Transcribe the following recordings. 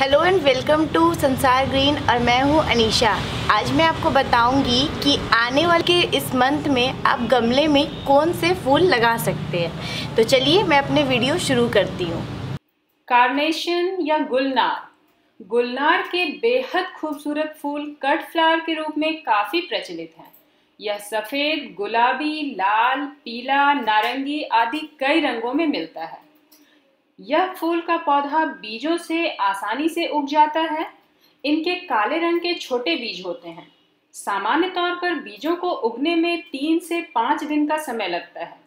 Hello and welcome to Sansar green और मैं हूँ अनीशा आज मैं आपको बताऊँगी कि आने वाले इस मंथ में आप गमले में कौन से फूल लगा सकते हैं। तो चलिए मैं अपने वीडियो शुरू करती हूँ। कार्नेशन या गुलनार? गुलनार के बेहद खूबसूरत फूल कट फ्लावर के रूप में काफ़ी प्रचलित हैं। यह सफ़ेद, गुलाबी, लाल, पीला, नारंगी आदि कई रंगों में मिलता है। यह फूल का पौधा बीजों से आसानी से उग जाता है। इनके काले रंग के छोटे बीज होते हैं। सामान्य तौर पर बीजों को उगने में तीन से पाँच दिन का समय लगता है।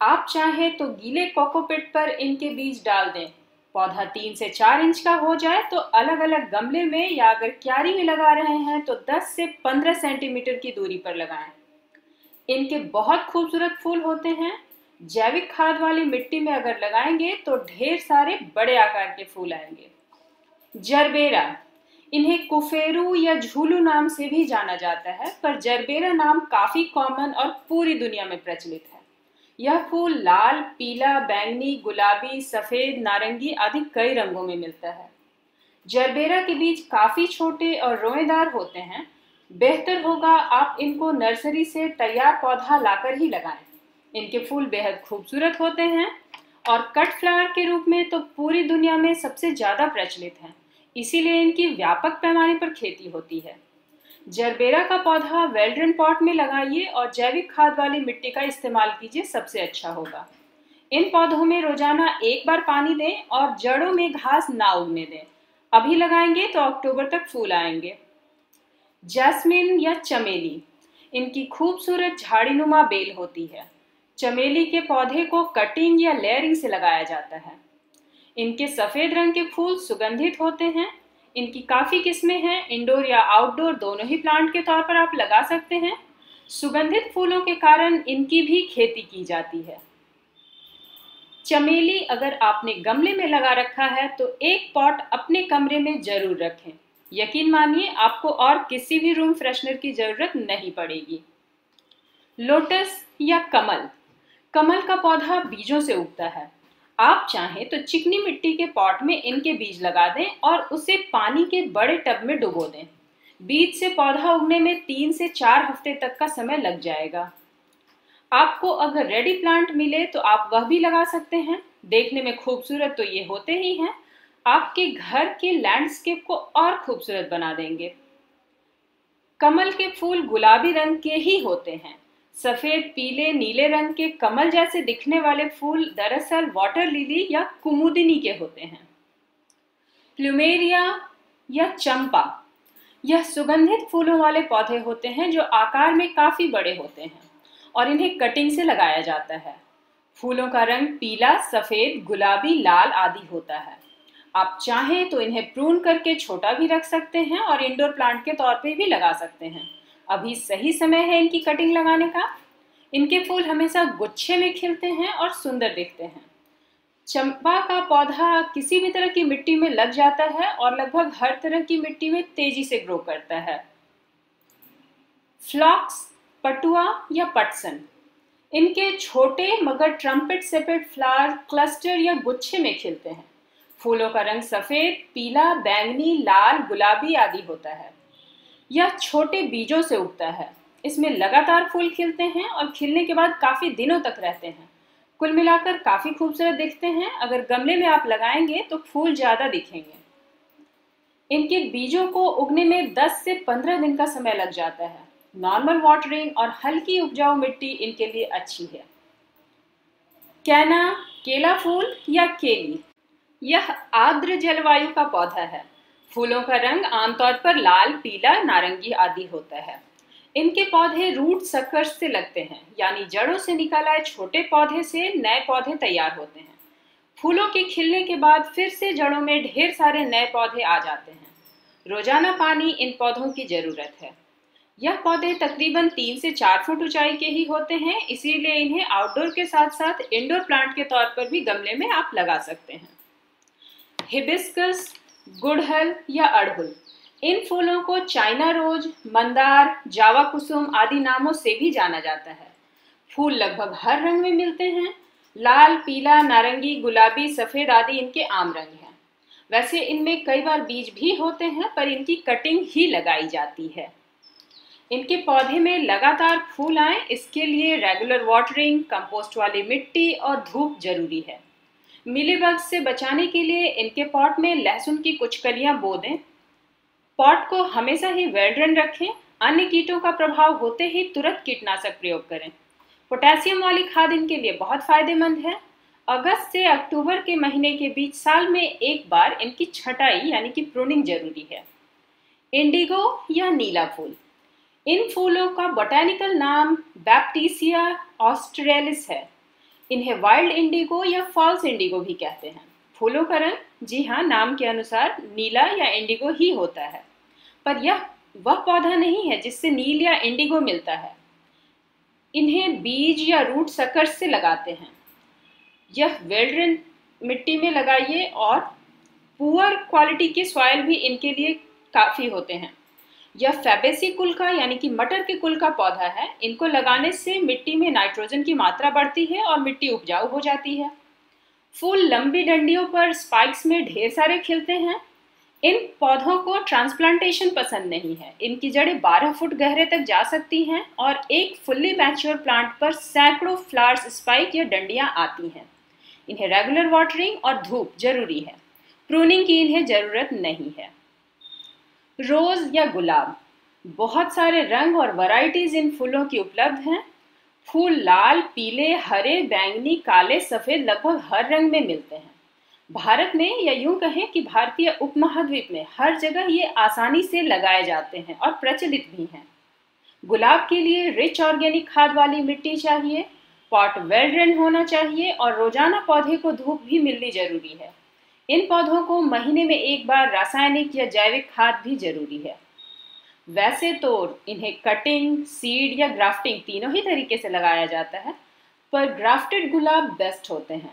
आप चाहें तो गीले कोकोपिट पर इनके बीज डाल दें। पौधा तीन से चार इंच का हो जाए तो अलग अलग गमले में या अगर क्यारी में लगा रहे हैं तो 10 से 15 सेंटीमीटर की दूरी पर लगाएँ। इनके बहुत खूबसूरत फूल होते हैं। जैविक खाद वाली मिट्टी में अगर लगाएँगे तो ढेर सारे बड़े आकार के फूल आएँगे। जरबेरा, इन्हें कुफेरू या झूलू नाम से भी जाना जाता है, पर जरबेरा नाम काफ़ी कॉमन और पूरी दुनिया में प्रचलित है। यह फूल लाल, पीला, बैंगनी, गुलाबी, सफ़ेद, नारंगी आदि कई रंगों में मिलता है। जरबेरा के बीज काफ़ी छोटे और रोएदार होते हैं। बेहतर होगा आप इनको नर्सरी से तैयार पौधा लाकर ही लगाएँ। इनके फूल बेहद खूबसूरत होते हैं और कट फ्लावर के रूप में तो पूरी दुनिया में सबसे ज़्यादा प्रचलित हैं। इसीलिए इनकी व्यापक पैमाने पर खेती होती है। जरबेरा का पौधा वेल्ड्रन पॉट में लगाइए और जैविक खाद वाली मिट्टी का इस्तेमाल कीजिए, सबसे अच्छा होगा। इन पौधों में रोज़ाना एक बार पानी दें और जड़ों में घास ना उगने दें। अभी लगाएँगे तो अक्टूबर तक फूल आएँगे। जैस्मिन या चमेली, इनकी खूबसूरत झाड़ीनुमा बेल होती है। चमेली के पौधे को कटिंग या लेयरिंग से लगाया जाता है। इनके सफ़ेद रंग के फूल सुगंधित होते हैं। इनकी काफ़ी किस्में हैं। इंडोर या आउटडोर दोनों ही प्लांट के तौर पर आप लगा सकते हैं। सुगंधित फूलों के कारण इनकी भी खेती की जाती है। चमेली अगर आपने गमले में लगा रखा है तो एक पॉट अपने कमरे में ज़रूर रखें। यकीन मानिए, आपको और किसी भी रूम फ्रेशनर की ज़रूरत नहीं पड़ेगी। लोटस या कमल। कमल का पौधा बीजों से उगता है। आप चाहें तो चिकनी मिट्टी के पॉट में इनके बीज लगा दें और उसे पानी के बड़े टब में डुबो दें। बीज से पौधा उगने में तीन से चार हफ़्ते तक का समय लग जाएगा। आपको अगर रेडी प्लांट मिले तो आप वह भी लगा सकते हैं। देखने में खूबसूरत तो ये होते ही हैं। आपके घर के लैंडस्केप को और खूबसूरत बना देंगे। कमल के फूल गुलाबी रंग के ही होते हैं। सफ़ेद, पीले, नीले रंग के कमल जैसे दिखने वाले फूल दरअसल वाटर लिली या कुमुदिनी के होते हैं। प्लूमेरिया या चंपा, यह सुगंधित फूलों वाले पौधे होते हैं जो आकार में काफ़ी बड़े होते हैं और इन्हें कटिंग से लगाया जाता है। फूलों का रंग पीला, सफ़ेद, गुलाबी, लाल आदि होता है। आप चाहें तो इन्हें प्रून करके छोटा भी रख सकते हैं और इंडोर प्लांट के तौर पे भी लगा सकते हैं। अभी सही समय है इनकी कटिंग लगाने का। इनके फूल हमेशा गुच्छे में खिलते हैं और सुंदर दिखते हैं। चंपा का पौधा किसी भी तरह की मिट्टी में लग जाता है और लगभग हर तरह की मिट्टी में तेज़ी से ग्रो करता है। फ्लॉक्स पटुआ या पटसन। इनके छोटे मगर ट्रम्पेट सेपेट फ्लावर क्लस्टर या गुच्छे में खिलते हैं। फूलों का रंग सफ़ेद, पीला, बैंगनी, लाल, गुलाबी आदि होता है। यह छोटे बीजों से उगता है। इसमें लगातार फूल खिलते हैं और खिलने के बाद काफ़ी दिनों तक रहते हैं। कुल मिलाकर काफ़ी खूबसूरत दिखते हैं। अगर गमले में आप लगाएँगे तो फूल ज़्यादा दिखेंगे। इनके बीजों को उगने में 10 से 15 दिन का समय लग जाता है। नॉर्मल वाटरिंग और हल्की उपजाऊ मिट्टी इनके लिए अच्छी है। कैना, केला फूल या केली, यह आर्द्र जलवायु का पौधा है। फूलों का रंग आमतौर पर लाल, पीला, नारंगी आदि होता है। इनके पौधे रूट सकर्स से लगते हैं, यानी जड़ों से निकल आए छोटे पौधे से नए पौधे तैयार होते हैं। फूलों के खिलने के बाद फिर से जड़ों में ढेर सारे नए पौधे आ जाते हैं। रोज़ाना पानी इन पौधों की ज़रूरत है। यह पौधे तकरीबन तीन से चार फुट ऊंचाई के ही होते हैं, इसीलिए इन्हें आउटडोर के साथ साथ इंडोर प्लांट के तौर पर भी गमले में आप लगा सकते हैं। हिबिस्कस गुड़हल या अड़हुल। इन फूलों को चाइना रोज, मंदार, जावा कुसुम आदि नामों से भी जाना जाता है। फूल लगभग हर रंग में मिलते हैं। लाल, पीला, नारंगी, गुलाबी, सफ़ेद आदि इनके आम रंग हैं। वैसे इनमें कई बार बीज भी होते हैं, पर इनकी कटिंग ही लगाई जाती है। इनके पौधे में लगातार फूल आए, इसके लिए रेगुलर वाटरिंग कंपोस्ट वाली मिट्टी और धूप ज़रूरी है। मिलीबग से बचाने के लिए इनके पॉट में लहसुन की कुछ कलियाँ बो दें। पॉट को हमेशा ही वेल रखें। अन्य कीटों का प्रभाव होते ही तुरंत कीटनाशक प्रयोग करें। पोटेशियम वाली खाद इनके लिए बहुत फ़ायदेमंद है। अगस्त से अक्टूबर के महीने के बीच साल में एक बार इनकी छटाई, यानी कि प्रूनिंग ज़रूरी है। इंडिगो या नीला फूल। इन फूलों का बोटेनिकल नाम बैप्टीसिया ऑस्ट्रेलिस है। इन्हें वाइल्ड इंडिगो या फॉल्स इंडिगो भी कहते हैं। फूलों का रंग जी हाँ नाम के अनुसार नीला या इंडिगो ही होता है। पर यह वह पौधा नहीं है जिससे नील या इंडिगो मिलता है। इन्हें बीज या रूट सकर से लगाते हैं। यह वेल्ड्रन मिट्टी में लगाइए और पुअर क्वालिटी के सॉइल भी इनके लिए काफ़ी होते हैं। यह फैबेसी कुल का, यानी कि मटर के कुल का पौधा है। इनको लगाने से मिट्टी में नाइट्रोजन की मात्रा बढ़ती है और मिट्टी उपजाऊ हो जाती है। फूल लंबी डंडियों पर स्पाइक्स में ढेर सारे खिलते हैं। इन पौधों को ट्रांसप्लांटेशन पसंद नहीं है। इनकी जड़ें 12 फुट गहरे तक जा सकती हैं और एक फुल्ली मैच्योर प्लांट पर सैकड़ों फ्लावर्स स्पाइक या डंडियाँ आती हैं। इन्हें रेगुलर वाटरिंग और धूप ज़रूरी है। प्रूनिंग की इन्हें ज़रूरत नहीं है। रोज़ या गुलाब। बहुत सारे रंग और वैरायटीज इन फूलों की उपलब्ध हैं। फूल लाल, पीले, हरे, बैंगनी, काले, सफ़ेद लगभग हर रंग में मिलते हैं। भारत में या यूँ कहें कि भारतीय उपमहाद्वीप में हर जगह ये आसानी से लगाए जाते हैं और प्रचलित भी हैं। गुलाब के लिए रिच ऑर्गेनिक खाद वाली मिट्टी चाहिए पॉट वेल ड्रेन होना चाहिए और रोज़ाना पौधे को धूप भी मिलनी ज़रूरी है। इन पौधों को महीने में एक बार रासायनिक या जैविक खाद भी ज़रूरी है। वैसे तो इन्हें कटिंग सीड या ग्राफ्टिंग तीनों ही तरीके से लगाया जाता है, पर ग्राफ्टेड गुलाब बेस्ट होते हैं।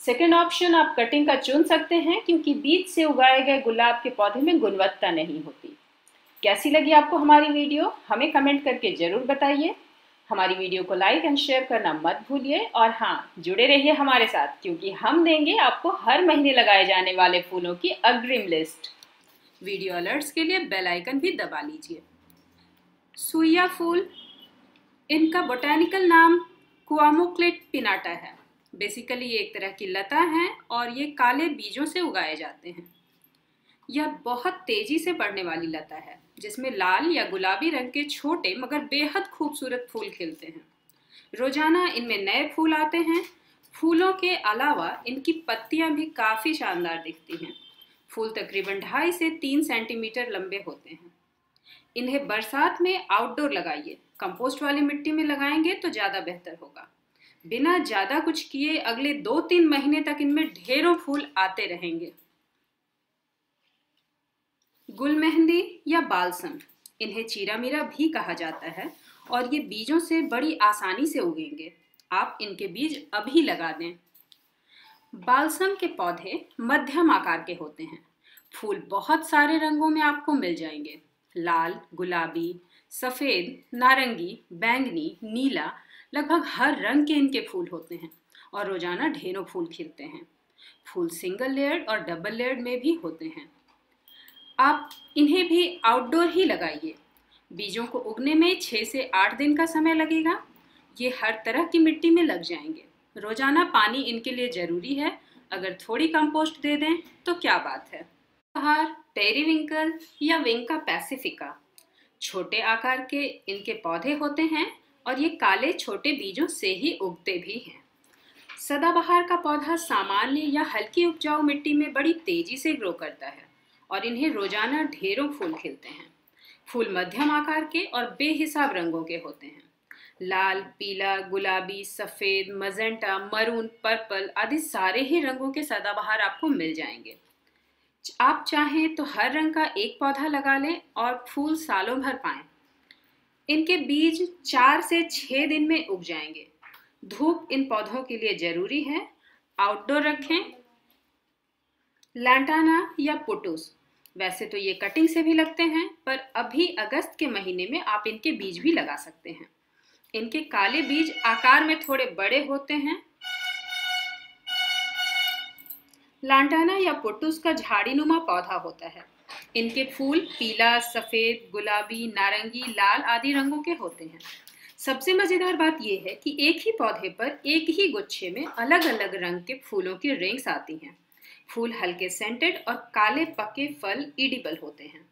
सेकेंड ऑप्शन आप कटिंग का चुन सकते हैं, क्योंकि बीज से उगाए गए गुलाब के पौधे में गुणवत्ता नहीं होती। कैसी लगी आपको हमारी वीडियो? हमें कमेंट करके ज़रूर बताइए। हमारी वीडियो को लाइक एंड शेयर करना मत भूलिए। और हाँ जुड़े रहिए हमारे साथ, क्योंकि हम देंगे आपको हर महीने लगाए जाने वाले फूलों की अग्रिम लिस्ट वीडियो अलर्ट्स के लिए बेल आइकन भी दबा लीजिए। सुइया फूल, इनका बोटेनिकल नाम कुआमोक्लेट पिनाटा है। बेसिकली ये एक तरह की लता है और ये काले बीजों से उगाए जाते हैं। यह बहुत तेज़ी से बढ़ने वाली लता है। जिसमें लाल या गुलाबी रंग के छोटे मगर बेहद खूबसूरत फूल खिलते हैं। रोज़ाना इनमें नए फूल आते हैं। फूलों के अलावा इनकी पत्तियाँ भी काफ़ी शानदार दिखती हैं। फूल तकरीबन ढाई से तीन सेंटीमीटर लंबे होते हैं। इन्हें बरसात में आउटडोर लगाइए। कंपोस्ट वाली मिट्टी में लगाएँगे तो ज़्यादा बेहतर होगा। बिना ज़्यादा कुछ किए अगले दो तीन महीने तक इनमें ढेरों फूल आते रहेंगे। गुल मेहंदी या बालसम इन्हें चीरा मीरा भी कहा जाता है और ये बीजों से बड़ी आसानी से उगेंगे। आप इनके बीज अभी लगा दें। बालसम के पौधे मध्यम आकार के होते हैं। फूल बहुत सारे रंगों में आपको मिल जाएँगे। लाल, गुलाबी, सफ़ेद, नारंगी, बैंगनी, नीला, लगभग हर रंग के इनके फूल होते हैं और रोज़ाना ढेरों फूल खिलते हैं। फूल सिंगल लेयर्ड और डबल लेयर्ड में भी होते हैं। आप इन्हें भी आउटडोर ही लगाइए। बीजों को उगने में छः से आठ दिन का समय लगेगा। ये हर तरह की मिट्टी में लग जाएँगे। रोज़ाना पानी इनके लिए ज़रूरी है। अगर थोड़ी कंपोस्ट दे दें तो क्या बात है? बाहर पेरीविंकल या विंका पैसिफिका। छोटे आकार के इनके पौधे होते हैं और ये काले छोटे बीजों से ही उगते भी हैं। सदाबहार का पौधा सामान्य या हल्की उपजाऊ मिट्टी में बड़ी तेज़ी से ग्रो करता है। और इन्हें रोज़ाना ढेरों फूल खिलते हैं। फूल मध्यम आकार के और बेहिसाब रंगों के होते हैं। लाल, पीला, गुलाबी, सफ़ेद, मजेंटा, मरून, पर्पल आदि सारे ही रंगों के सदाबहार आपको मिल जाएँगे। आप चाहें तो हर रंग का एक पौधा लगा लें और फूल सालों भर पाएँ। इनके बीज चार से छः दिन में उग जाएँगे। धूप इन पौधों के लिए ज़रूरी है। आउटडोर रखें। लैंटाना या पुटूस। वैसे तो ये कटिंग से भी लगते हैं, पर अभी अगस्त के महीने में आप इनके बीज भी लगा सकते हैं। इनके काले बीज आकार में थोड़े बड़े होते हैं। लांटाना या पुट्टूस का झाड़ीनुमा पौधा होता है। इनके फूल पीला, सफ़ेद, गुलाबी, नारंगी, लाल आदि रंगों के होते हैं। सबसे मज़ेदार बात यह है कि एक ही पौधे पर एक ही गुच्छे में अलग अलग रंग के फूलों की रिंग्स आती हैं। फूल हल्के सेंटेड और काले पके फल इडिबल होते हैं।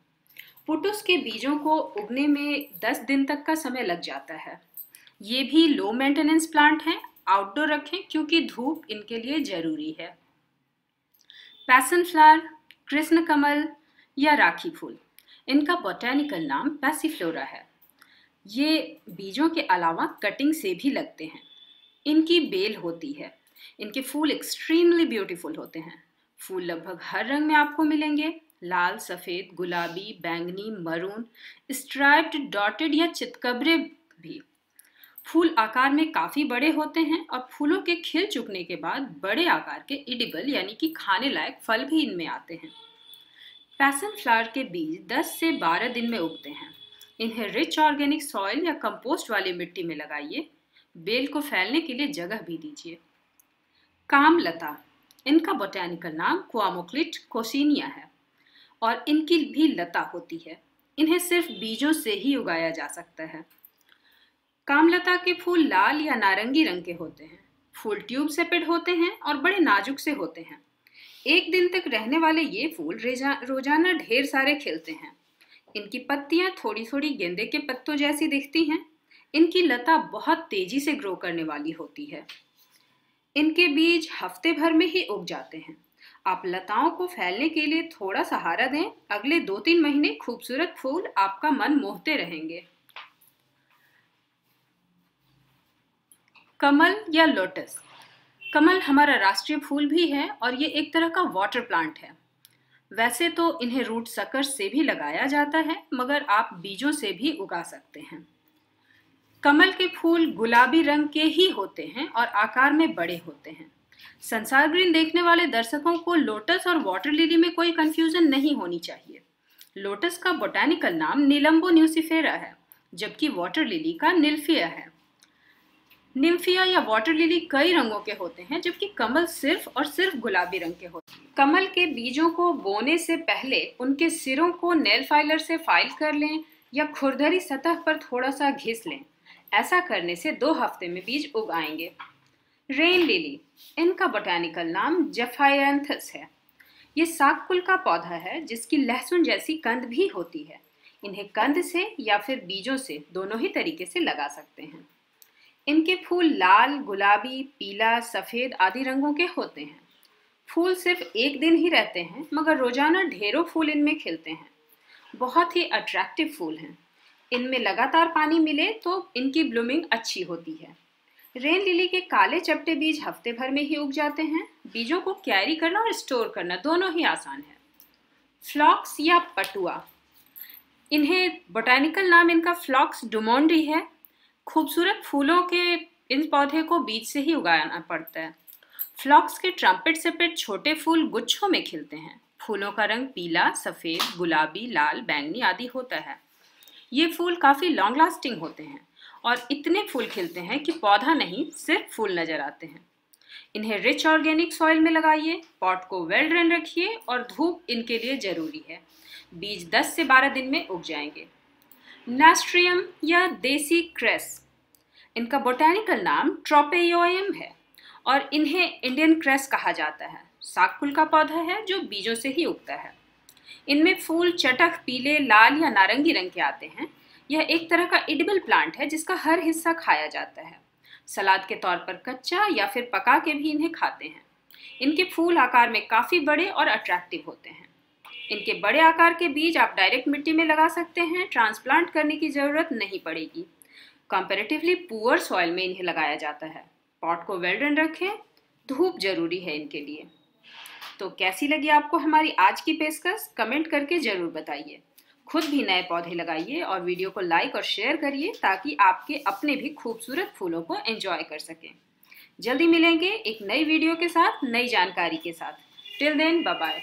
पुटुस के बीजों को उगने में 10 दिन तक का समय लग जाता है। ये भी लो मेंटेनेंस प्लांट हैं आउटडोर रखें क्योंकि धूप इनके लिए ज़रूरी है। पैसन फ्लावर कृष्ण कमल या राखी फूल, इनका बोटेनिकल नाम पैसीफ्लोरा है। ये बीजों के अलावा कटिंग से भी लगते हैं। इनकी बेल होती है। इनके फूल एक्सट्रीमली ब्यूटीफुल होते हैं। फूल लगभग हर रंग में आपको मिलेंगे। लाल, सफ़ेद, गुलाबी, बैंगनी, मरून स्ट्राइप्ड डॉटेड या चितकबरे भी। फूल आकार में काफ़ी बड़े होते हैं और फूलों के खिल चुकने के बाद बड़े आकार के इडिबल यानी कि खाने लायक फल भी इनमें आते हैं। पैसन फ्लावर के बीज 10 से 12 दिन में उगते हैं। इन्हें रिच ऑर्गेनिक सॉइल या कंपोस्ट वाली मिट्टी में लगाइए। बेल को फैलने के लिए जगह भी दीजिए। काम लता इनका बोटेनिकल नाम क्वामोक्लिट कोसिनिया है और इनकी भी लता होती है। इन्हें सिर्फ़ बीजों से ही उगाया जा सकता है। कामलता के फूल लाल या नारंगी रंग के होते हैं। फूल ट्यूब सेपेड होते हैं और बड़े नाजुक से होते हैं। एक दिन तक रहने वाले ये फूल रोज़ाना ढेर सारे खिलते हैं। इनकी पत्तियाँ थोड़ी थोड़ी गेंदे के पत्तों जैसी दिखती हैं। इनकी लता बहुत तेज़ी से ग्रो करने वाली होती है। इनके बीज हफ़्ते भर में ही उग जाते हैं। आप लताओं को फैलने के लिए थोड़ा सहारा दें। अगले दो तीन महीने खूबसूरत फूल आपका मन मोहते रहेंगे। कमल या लोटस। कमल हमारा राष्ट्रीय फूल भी है और ये एक तरह का वाटर प्लांट है। वैसे तो इन्हें रूट सकर से भी लगाया जाता है, मगर आप बीजों से भी उगा सकते हैं। कमल के फूल गुलाबी रंग के ही होते हैं और आकार में बड़े होते हैं। संसार ग्रीन देखने वाले दर्शकों को लोटस और वाटर लिली में कोई कंफ्यूजन नहीं होनी चाहिए। लोटस का बोटानिकल नाम नीलम्बो न्यूसिफेरा है, जबकि वाटर लिली का निल्फिया है। निम्फिया या वाटर लिली कई रंगों के होते हैं, जबकि कमल सिर्फ़ और सिर्फ़ गुलाबी रंग के होते हैं। कमल के बीजों को बोने से पहले उनके सिरों को नेल फाइलर से फ़ाइल कर लें या खुरदरी सतह पर थोड़ा सा घिस लें। ऐसा करने से दो हफ़्ते में बीज उग आएँगे। रेन लिली, इनका बोटानिकल नाम जेफायंथस है। ये सागकुल का पौधा है, जिसकी लहसुन जैसी कंद भी होती है। इन्हें कंद से या फिर बीजों से दोनों ही तरीके से लगा सकते हैं। इनके फूल लाल, गुलाबी, पीला, सफ़ेद आदि रंगों के होते हैं। फूल सिर्फ़ एक दिन ही रहते हैं, मगर रोज़ाना ढेरों फूल इनमें खिलते हैं। बहुत ही अट्रैक्टिव फूल हैं। इनमें लगातार पानी मिले तो इनकी ब्लूमिंग अच्छी होती है। रेन लिली के काले चपटे बीज हफ़्ते भर में ही उग जाते हैं। बीजों को कैरी करना और स्टोर करना दोनों ही आसान है। फ्लॉक्स या पटुआ। इन्हें बोटानिकल नाम इनका फ्लॉक्स डुमोंडी है। खूबसूरत फूलों के इन पौधे को बीज से ही उगाना पड़ता है। फ्लॉक्स के ट्रम्पेट सेपेट छोटे फूल गुच्छों में खिलते हैं। फूलों का रंग पीला, सफ़ेद, गुलाबी, लाल, बैंगनी आदि होता है। ये फूल काफ़ी लॉन्ग लास्टिंग होते हैं और इतने फूल खिलते हैं कि पौधा नहीं, सिर्फ़ फूल नज़र आते हैं। इन्हें रिच ऑर्गेनिक सॉइल में लगाइए पॉट को वेल ड्रेन रखिए और धूप इनके लिए ज़रूरी है। बीज 10 से 12 दिन में उग जाएँगे। नेस्ट्रियम या देसी क्रेस इनका बोटेनिकल नाम ट्रोपेयोयम है और इन्हें इंडियन क्रेस कहा जाता है। साग सागफुल का पौधा है जो बीजों से ही उगता है। इनमें फूल चटक पीले, लाल या नारंगी रंग के आते हैं। यह एक तरह का इडिबल प्लांट है, जिसका हर हिस्सा खाया जाता है। सलाद के तौर पर कच्चा या फिर पका के भी इन्हें खाते हैं। इनके फूल आकार में काफ़ी बड़े और अट्रैक्टिव होते हैं। इनके बड़े आकार के बीज आप डायरेक्ट मिट्टी में लगा सकते हैं ट्रांसप्लांट करने की ज़रूरत नहीं पड़ेगी। कंपेरेटिवली पुअर सॉइल में इन्हें लगाया जाता है। पॉट को वेल्डन रखें, धूप ज़रूरी है इनके लिए। तो कैसी लगी आपको हमारी आज की पेशकश? कमेंट करके ज़रूर बताइए। खुद भी नए पौधे लगाइए और वीडियो को लाइक और शेयर करिए ताकि आपके अपने भी खूबसूरत फूलों को एंजॉय कर सकें। जल्दी मिलेंगे एक नई वीडियो के साथ, नई जानकारी के साथ। Till then bye